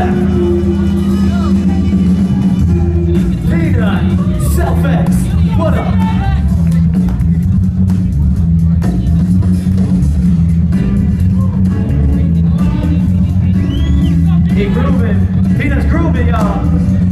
left. Self-X, what up? He grooving. He grooving, y'all.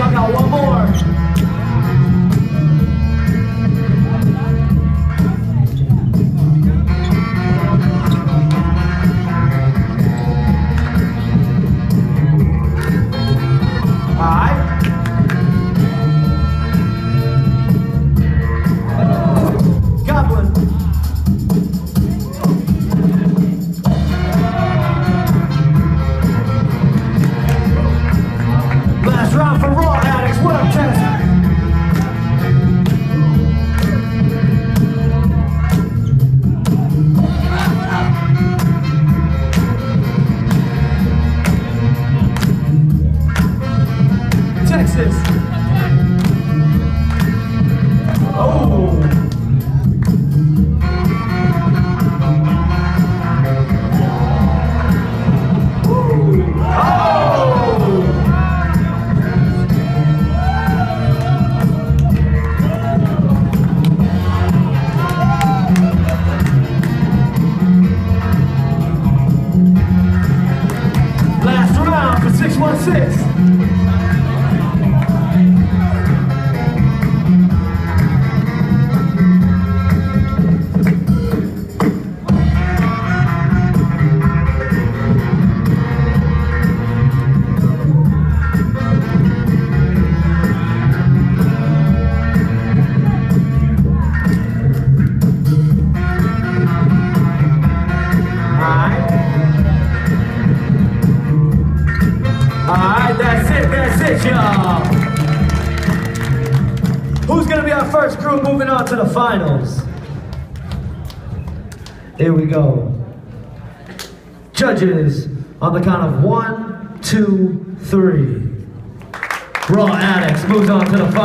Raw Addicts, y'all Who's gonna be our first crew moving on to the finals? Here we go. Judges, on the count of one, two, three. Raw Addicts moves on to the finals.